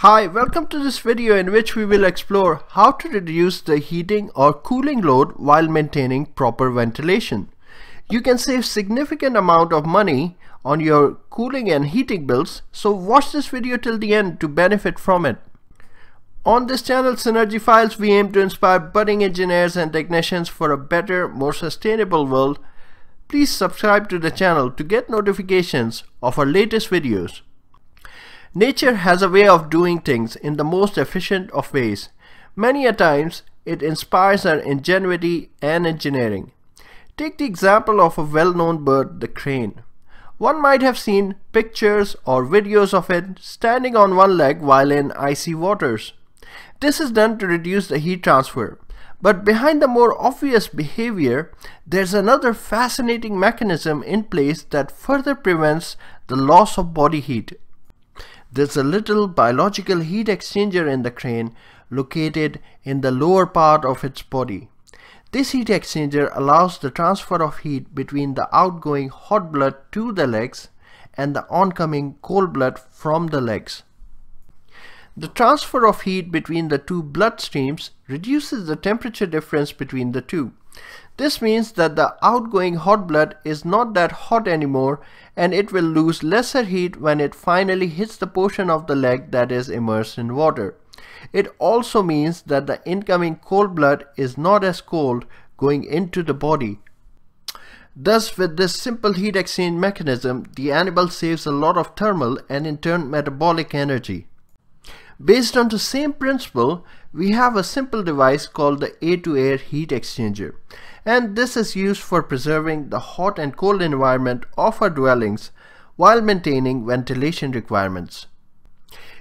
Hi, welcome to this video in which we will explore how to reduce the heating or cooling load while maintaining proper ventilation. You can save significant amount of money on your cooling and heating bills, so watch this video till the end to benefit from it. On this channel Synergy Files, we aim to inspire budding engineers and technicians for a better, more sustainable world. Please subscribe to the channel to get notifications of our latest videos. Nature has a way of doing things in the most efficient of ways. Many a times, it inspires our ingenuity and engineering. Take the example of a well-known bird, the crane. One might have seen pictures or videos of it standing on one leg while in icy waters. This is done to reduce the heat transfer. But behind the more obvious behavior, there's another fascinating mechanism in place that further prevents the loss of body heat there's a little biological heat exchanger in the crane located in the lower part of its body. This heat exchanger allows the transfer of heat between the outgoing hot blood to the legs and the oncoming cold blood from the legs. The transfer of heat between the two blood streams reduces the temperature difference between the two. This means that the outgoing hot blood is not that hot anymore and it will lose lesser heat when it finally hits the portion of the leg that is immersed in water. It also means that the incoming cold blood is not as cold going into the body. Thus, with this simple heat exchange mechanism, the animal saves a lot of thermal and in turn metabolic energy. Based on the same principle, we have a simple device called the air-to-air heat exchanger and this is used for preserving the hot and cold environment of our dwellings while maintaining ventilation requirements.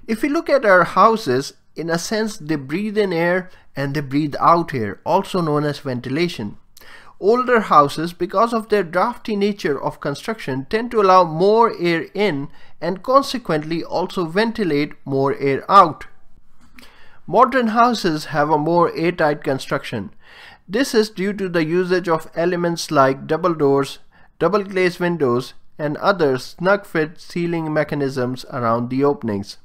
If we look at our houses, in a sense they breathe in air and they breathe out air, also known as ventilation. Older houses, because of their drafty nature of construction, tend to allow more air in and consequently also ventilate more air out. Modern houses have a more airtight construction. This is due to the usage of elements like double doors, double glazed windows, and other snug fit sealing mechanisms around the openings.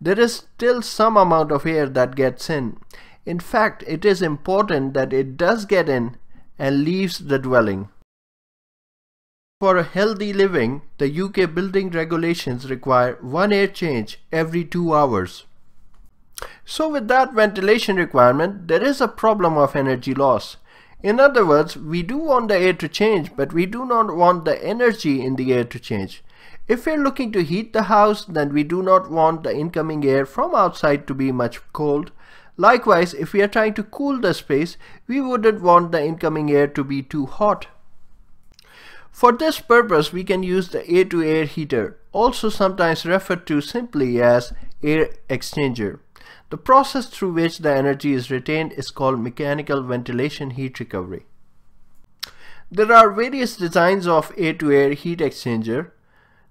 There is still some amount of air that gets in. In fact, it is important that it does get in and leaves the dwelling. For a healthy living, the UK building regulations require one air change every two hours. So with that ventilation requirement, there is a problem of energy loss. In other words, we do want the air to change, but we do not want the energy in the air to change. If we're looking to heat the house, then we do not want the incoming air from outside to be much cold. Likewise, if we are trying to cool the space, we wouldn't want the incoming air to be too hot. For this purpose, we can use the air-to-air -air heater, also sometimes referred to simply as air exchanger. The process through which the energy is retained is called mechanical ventilation heat recovery. There are various designs of air-to-air -air heat exchanger.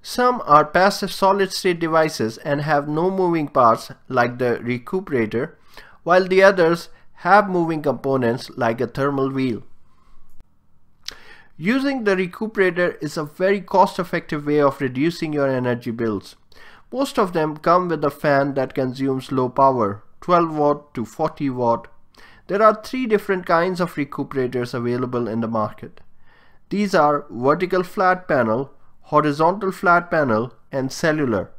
Some are passive solid-state devices and have no moving parts like the recuperator, while the others have moving components like a thermal wheel. Using the recuperator is a very cost-effective way of reducing your energy bills. Most of them come with a fan that consumes low power, 12 watt to 40 watt. There are three different kinds of recuperators available in the market. These are vertical flat panel, horizontal flat panel, and cellular.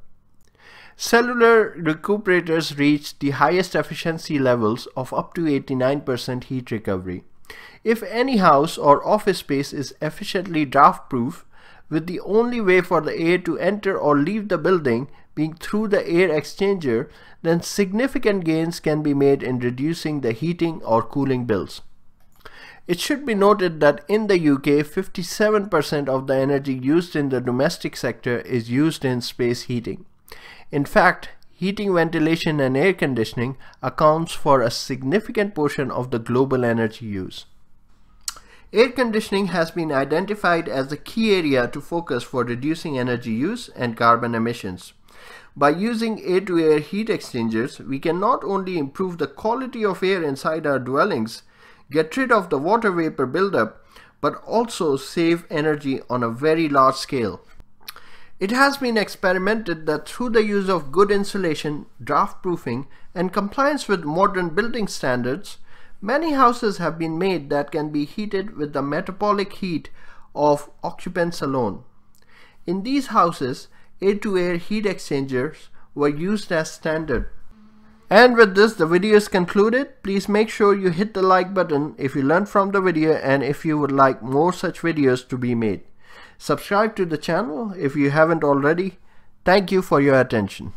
Cellular recuperators reach the highest efficiency levels of up to 89% heat recovery. If any house or office space is efficiently draft proof, with the only way for the air to enter or leave the building being through the air exchanger, then significant gains can be made in reducing the heating or cooling bills. It should be noted that in the UK, 57% of the energy used in the domestic sector is used in space heating. In fact, heating, ventilation and air conditioning accounts for a significant portion of the global energy use. Air conditioning has been identified as the key area to focus for reducing energy use and carbon emissions. By using air-to-air -air heat exchangers, we can not only improve the quality of air inside our dwellings, get rid of the water vapor buildup, but also save energy on a very large scale. It has been experimented that through the use of good insulation, draft proofing, and compliance with modern building standards, many houses have been made that can be heated with the metabolic heat of occupants alone. In these houses, air-to-air -air heat exchangers were used as standard. And with this, the video is concluded. Please make sure you hit the like button if you learned from the video and if you would like more such videos to be made. Subscribe to the channel if you haven't already. Thank you for your attention.